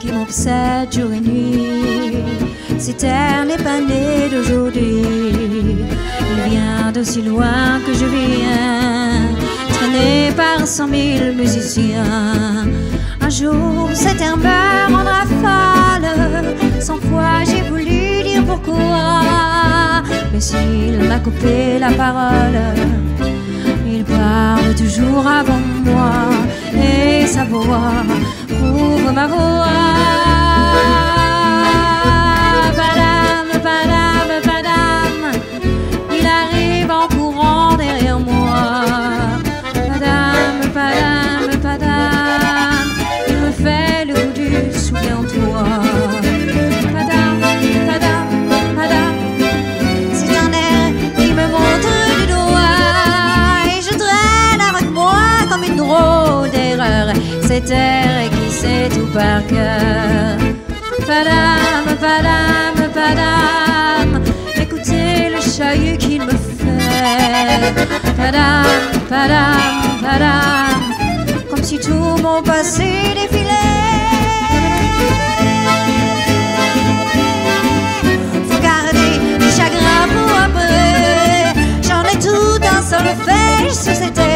7 jours et nuits. Cette terre n'est pas née d'aujourd'hui. Il vient d'aussi loin que je viens, traîné par cent mille musiciens. Un jour, cette terre meurt en rafale. Cent fois j'ai voulu dire pourquoi, mais s'il m'a coupé la parole, il parle toujours avant moi et sa voix ouvre ma voix. Air qui sait tout par cœur. Padam, padam, padam, écoutez le chahut qu'il me fait. Padam, padam, padam, comme si tout mon passé défilait. Faut garder les chagrins pour après. J'en ai tout un seul fait sur cette